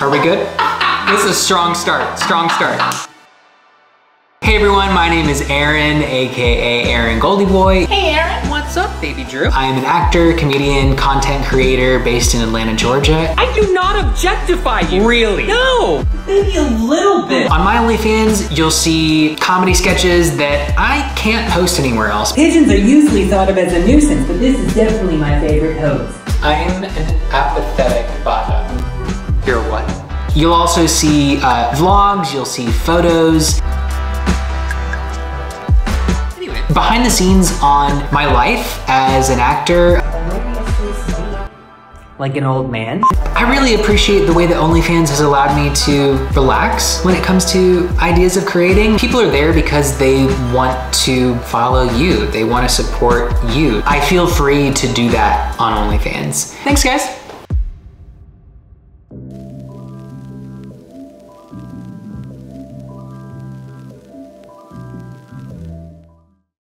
Are we good? this is a strong start, strong start. Hey everyone, my name is Aaron, AKA Aaron Goldy Boy. Hey Aaron, what's up baby Drew? I am an actor, comedian, content creator based in Atlanta, Georgia. I do not objectify you. Really? No, maybe a little bit. On my OnlyFans, you'll see comedy sketches that I can't post anywhere else. Pigeons are usually thought of as a nuisance, but this is definitely my favorite hose. I'm an apathetic bottom. You'll also see uh, vlogs, you'll see photos. Anyway, behind the scenes on my life as an actor, Like an old man? I really appreciate the way that OnlyFans has allowed me to relax when it comes to ideas of creating. People are there because they want to follow you. They want to support you. I feel free to do that on OnlyFans. Thanks guys.